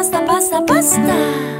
паста, паста, паста.